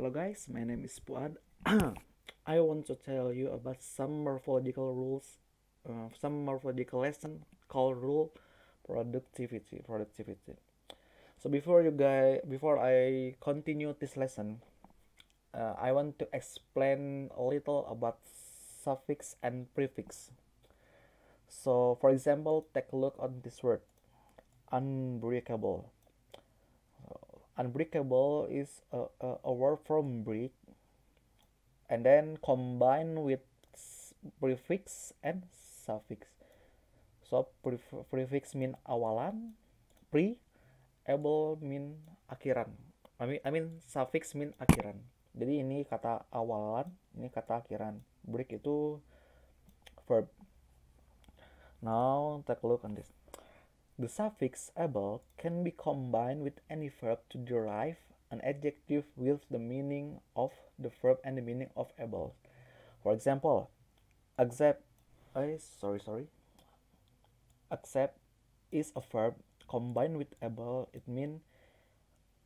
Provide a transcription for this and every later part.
Hello guys, my name is Puad. I want to tell you about some morphological rules, uh, some morphological lesson called rule productivity. Productivity. So before you guys, before I continue this lesson, uh, I want to explain a little about suffix and prefix. So for example, take a look on this word, unbreakable unbreakable is a, a, a word from break and then combine with prefix and suffix. So pref prefix mean awalan pre able mean akhiran I mean I mean suffix mean akhiran jadi ini kata awalan ini kata akhiran break itu verb. Now take a look on this the suffix able can be combined with any verb to derive an adjective with the meaning of the verb and the meaning of able. For example, accept, uh, sorry, sorry, accept is a verb combined with able. It means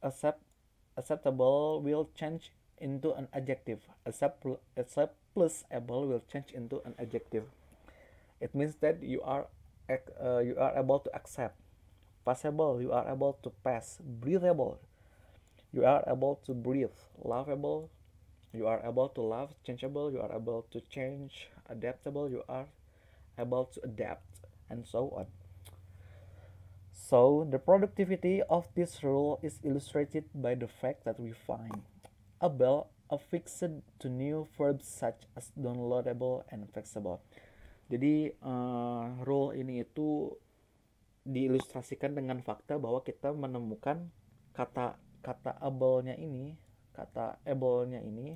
accept, acceptable will change into an adjective. Accept, accept plus able will change into an adjective. It means that you are uh, you are able to accept. Passable you are able to pass. Breathable you are able to breathe. Lovable you are able to love changeable you are able to change. Adaptable you are able to adapt and so on. So the productivity of this rule is illustrated by the fact that we find able affixed to new verbs such as downloadable and faxable Jadi uh, rule ini itu diilustrasikan dengan fakta bahwa kita menemukan kata kata able-nya ini, kata able-nya ini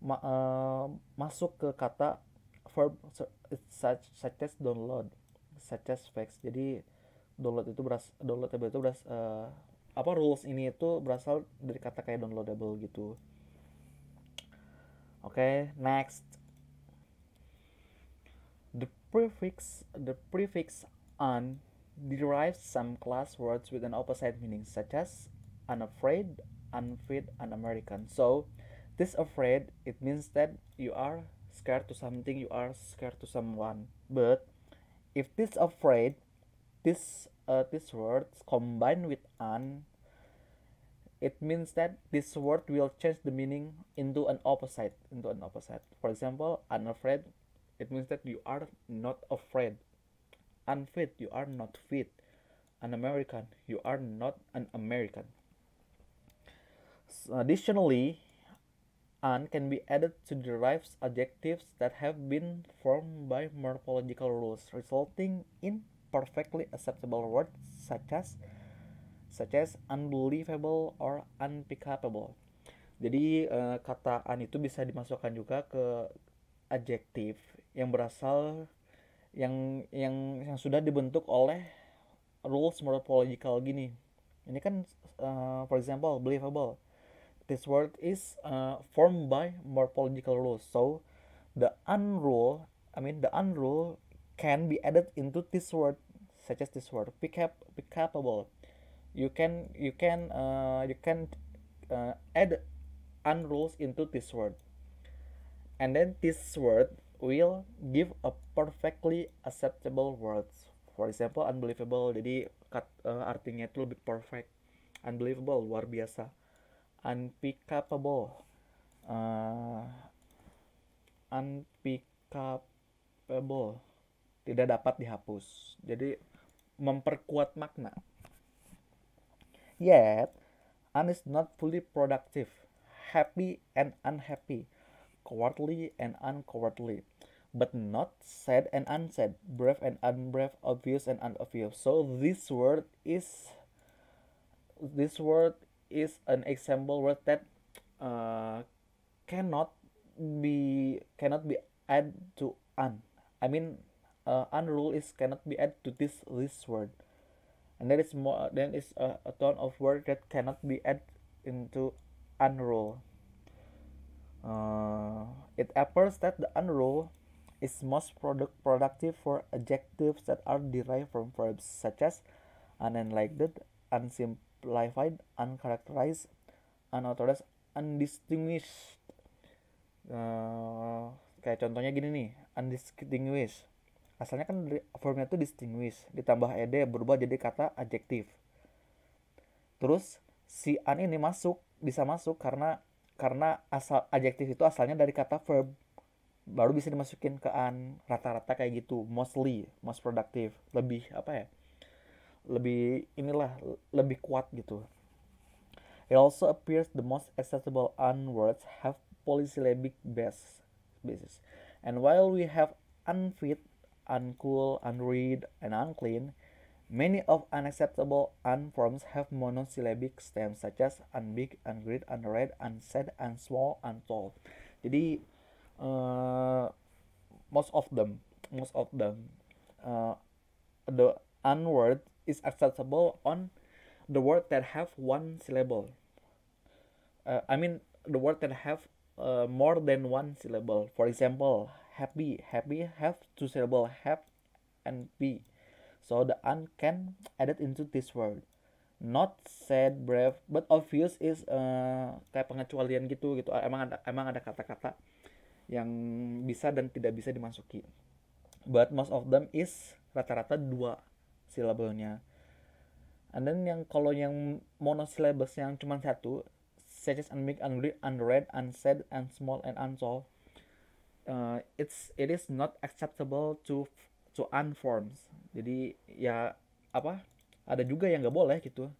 ma uh, masuk ke kata verb such, such as download, such as fax. Jadi download itu beras downloadable itu beras uh, apa rules ini itu berasal dari kata kayak downloadable gitu. Oke, okay, next prefix the prefix "un" derives some class words with an opposite meaning such as unafraid unfit un-american so this afraid it means that you are scared to something you are scared to someone. But if this afraid this uh, this words combined with "un" it means that this word will change the meaning into an opposite into an opposite. For example unafraid it means that you are not afraid. Unfit you are not fit. An american you are not an american. So additionally "un" can be added to derive adjectives that have been formed by morphological rules resulting in perfectly acceptable words such as such as unbelievable or unpickable jadi uh, kata "un" itu bisa dimasukkan juga ke adjektif yang berasal yang yang yang sudah dibentuk oleh rules morphological gini. Ini kan uh, for example believable. This word is uh, formed by morphological rules. So the unrule, I mean the unrule can be added into this word such as this word pick up pick upable. You can you can uh, you can uh, add unrules into this word. And then this word will give a perfectly acceptable words. For example, unbelievable. Jadi kat, uh, artinya itu lebih perfect. Unbelievable, luar biasa. Unpickable. Uh, unpickable. Tidak dapat dihapus. Jadi memperkuat makna. Yet, un is not fully productive, happy and unhappy, cowardly and uncowardly but not said and unsaid, brave and unbrave, obvious and unobvious. So this word is this word is an example word that uh, cannot be cannot be add to un. I mean, uh, unrule is cannot be add to this this word, and there is more. Then is a, a ton of word that cannot be add into unrule. Uh, it appears that the unrule is most product productive for adjectives that are derived from verbs such as unenlightened, unsimplified, uncharacterized, unauthorized, undistinguished. Uh, kayak contohnya gini nih undistinguished. Asalnya kan verbnya tuh distinguish ditambah ed berubah jadi kata adjektif. Terus si an ini masuk bisa masuk karena karena asal adjektif itu asalnya dari kata verb. Baru bisa dimasukin ke an rata-rata kayak gitu. Mostly most productive. Lebih apa ya? Lebih inilah lebih kuat gitu. It also appears the most accessible an words have polysyllabic base basis. And while we have unfit uncool, unread, and unclean, many of unacceptable unforms have monosyllabic stems such as unbig, ungreat, unread, unsaid, unsmall, untall. Jadi uh, most of them, most of them, uh, the un word is acceptable on the word that have one syllable. Uh, I mean the word that have uh, more than one syllable. For example, happy happy have two syllable have and be so the un can added into this word. Not sad brave but obvious is uh, kayak pengecualian gitu gitu. Emang ada emang ada kata-kata yang bisa dan tidak bisa dimasuki. But most of them is rata-rata dua silabelnya. And then yang kalau yang monosyllables yang cuma satu such as unmake, unread, unread, unsaid, unsmall, and unsolved uh, it's it is not acceptable to to unforms jadi ya apa ada juga yang nggak boleh gitu.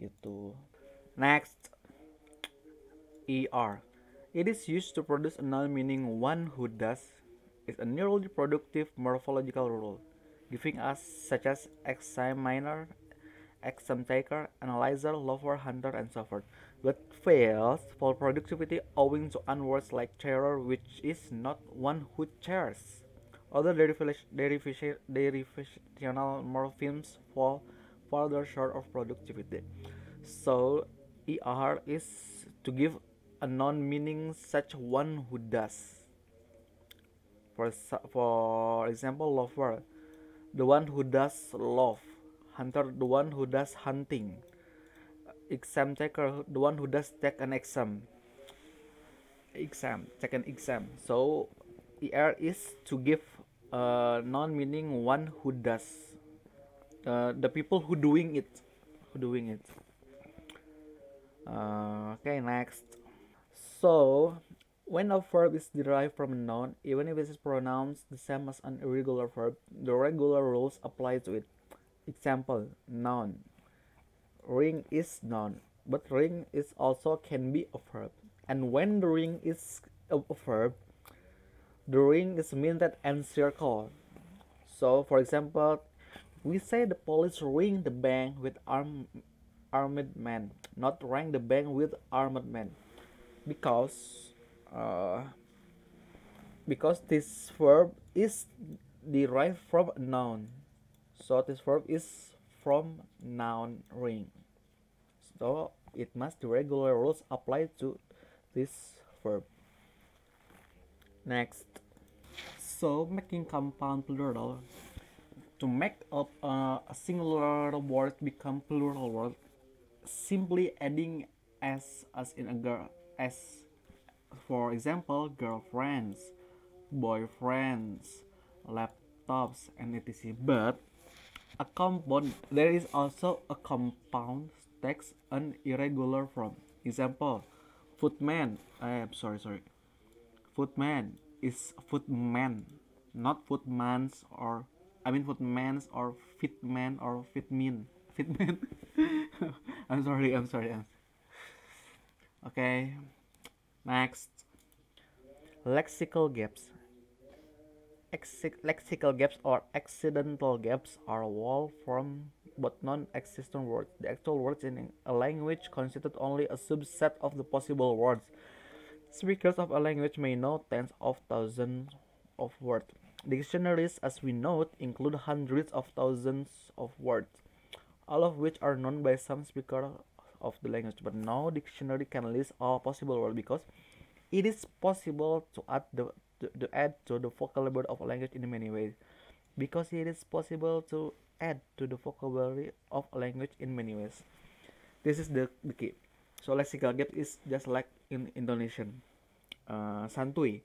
Gitu. Next. Er it is used to produce a meaning one who does is a neurally productive morphological rule giving us such as examiner exam taker analyzer lover hunter and so forth. But fails for productivity owing to unwords like terror, which is not one who chairs. Other derivational morphemes fall further short of productivity. So, ER is to give a non-meaning such one who does. For, for example, lover, the one who does love. Hunter, the one who does hunting exam taker the one who does take an exam exam take an exam so er is to give uh, non-meaning one who does. Uh, the people who doing it. Who doing it. Uh, okay next. So when a verb is derived from a noun even if it is pronounced the same as an irregular verb the regular rules apply to it. Example noun. Ring is noun but ring is also can be a verb. And when the ring is a, verb the ring is mean that encircle. So for example we say the police ring the bank with arm, armed men not ring the bank with armed men. Because uh, because this verb is derived from a noun. So this verb is from noun ring. So it must the regular rules apply to this verb. Next, so making compound plural. To make up uh, a singular word become plural word, simply adding s as in a girl s. For example, girlfriends, boyfriends, laptops, and etc. But a compound there is also a compound takes an irregular form. Example, footman. I am sorry, sorry. Footman is footman, not footman's or I mean footman's or fitman or fitmin. Fitman. I'm sorry. I'm sorry. Okay. Next. Lexical gaps. lexical gaps or accidental gaps are wall from but non-existent words. The actual words in a language constitute only a subset of the possible words. Speakers of a language may know tens of thousands of words. Dictionaries, as we note, include hundreds of thousands of words, all of which are known by some speakers of the language. But no dictionary can list all possible words because it is possible to add the to, to add to the vocabulary of a language in many ways. Because it is possible to add to the vocabulary of a language in many ways. This is the, the key. So lexical gap is just like in Indonesian. Uh, santuy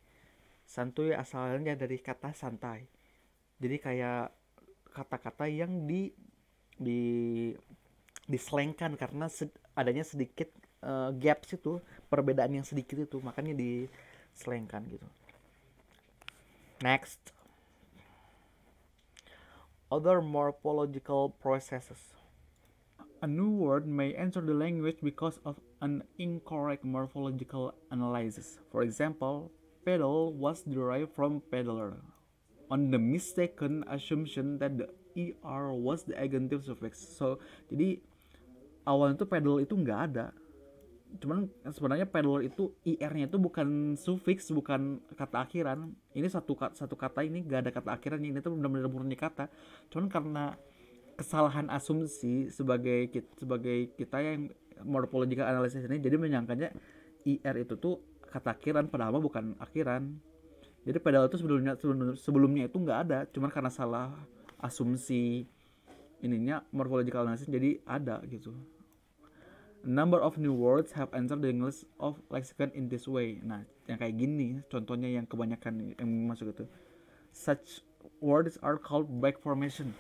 santuy asalnya dari kata santai. Jadi kayak kata-kata yang di di diselengkan karena sed, adanya sedikit uh, gaps itu perbedaan yang sedikit itu makanya diselengkan gitu. Next. Other morphological processes a new word may enter the language because of an incorrect morphological analysis. For example pedal was derived from peddler on the mistaken assumption that the er was the agentive suffix. So jadi awalnya tuh pedal itu nggak ada. Cuman sebenarnya pedal itu ir-nya itu bukan suffix bukan kata akhiran. Ini satu satu kata ini gak ada kata akhirannya ini tuh benar-benar murni kata. Cuman karena kesalahan asumsi sebagai sebagai kita yang morphological analysis ini jadi menyangkanya ir itu tuh kata akhiran padahal bukan akhiran jadi pedal itu sebelumnya sebelumnya itu nggak ada cuman karena salah asumsi ininya morphological analysis jadi ada gitu number of new words have entered the English of lexicon in this way. Nah, yang kayak gini contohnya yang kebanyakan yang masuk itu. Such words are called back formation.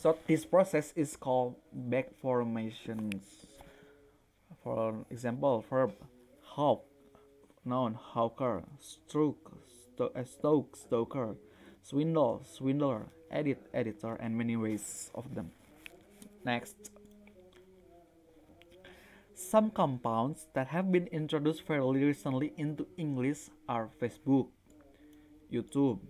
So this process is called back formations. For example, verb hawk, noun hawker, stroke, sto uh, stoke, stoker, swindle, swindler, edit, editor, and many ways of them. Next. Some compounds that have been introduced fairly recently into English are Facebook, YouTube,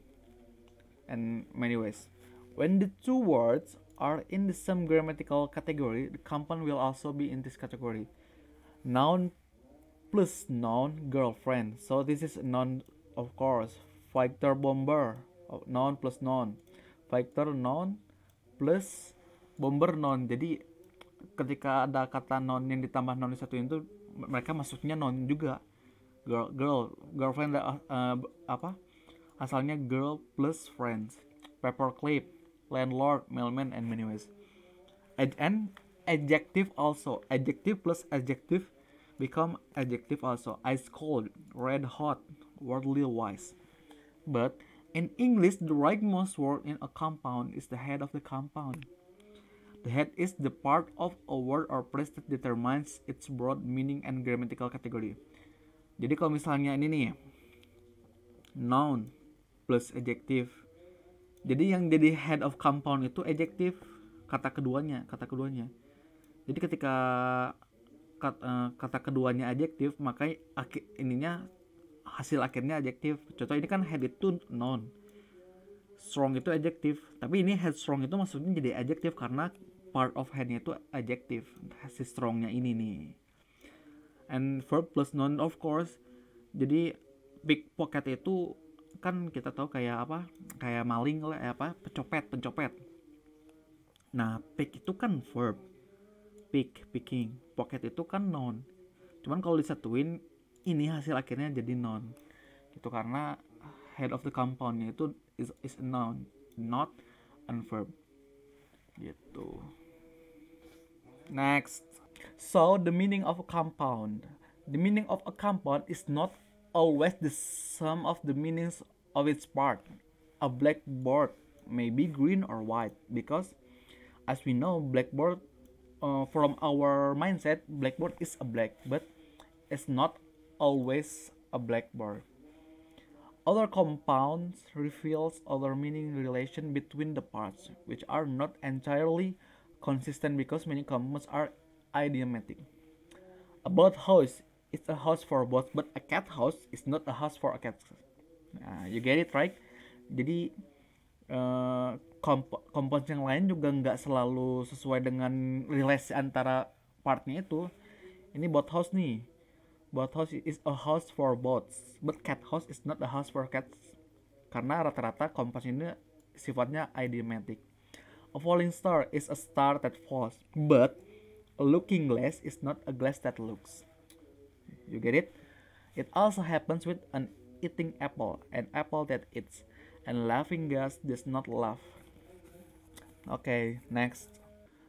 and many ways. When the two words are in the same grammatical category, the compound will also be in this category. Noun plus noun girlfriend. So this is noun of course. Fighter bomber. Noun plus noun. Fighter noun plus bomber noun. Jadi ketika ada kata non yang ditambah di satu itu mereka masuknya non juga girl girl girlfriend uh, apa asalnya girl plus friends paperclip landlord mailman and many ways Ad and adjective also adjective plus adjective become adjective also ice cold red hot worldly wise but in english the rightmost word in a compound is the head of the compound The head is the part of a word or phrase that determines its broad meaning and grammatical category. Jadi kalau misalnya ini nih, noun plus adjective. Jadi yang jadi head of compound itu adjective, kata keduanya, kata keduanya. Jadi ketika kata, uh, kata keduanya adjective, maka ininya hasil akhirnya adjective. Contoh ini kan head itu noun. Strong itu adjective. Tapi ini head strong itu maksudnya jadi adjective karena part of headnya itu adjective. Si strongnya ini nih. And verb plus noun of course. Jadi pickpocket itu kan kita tahu kayak apa kayak maling lah eh, apa pencopet pencopet. Nah pick itu kan verb. Pick picking. Pocket itu kan noun. Cuman kalau disatuin ini hasil akhirnya jadi noun. Itu karena head of the compoundnya itu is, is a noun not a verb. Gitu. Next. So the meaning of a compound. The meaning of a compound is not always the sum of the meanings of its part. A blackboard may be green or white because as we know blackboard uh, from our mindset blackboard is a black but it's not always a blackboard. Other compounds reveals other meaning relation between the parts which are not entirely consistent because many compounds are idiomatic. A bird house is a house for birds, but a cat house is not a house for a cat. Nah, you get it right? Jadi uh, komp kompos yang lain juga nggak selalu sesuai dengan relasi antara partnya itu. Ini boat house nih. Boat house is a house for boats, but cat house is not a house for cats. Karena rata-rata kompas ini sifatnya idiomatic. A falling star is a star that falls, but a looking glass is not a glass that looks. You get it? It also happens with an eating apple, an apple that eats, and laughing gas does not laugh. Okay, next.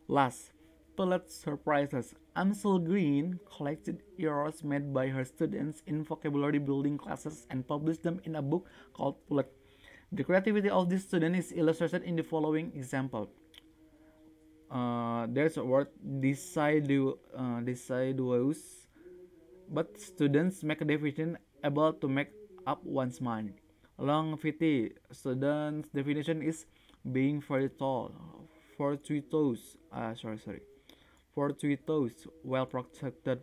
Last, Pullet surprises Amsel Greene collected errors made by her students in vocabulary building classes and published them in a book called Pullet. The creativity of this student is illustrated in the following example. Uh, there's a word decidu uh, deciduous, but students make a definition able to make up one's mind. Longevity, student's definition is being very tall, fortuitous, uh, sorry, sorry, fortuitous, well protected,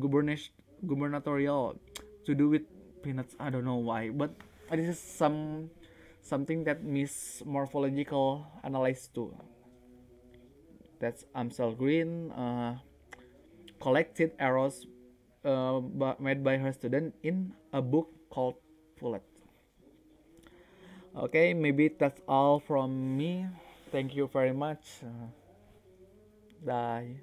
gubernatorial, to do with peanuts. I don't know why, but this is some something that miss morphological analysis too. That's Amsel Greene uh, collected errors uh, made by her student in a book called Pullet. Okay, maybe that's all from me. Thank you very much. Uh, bye.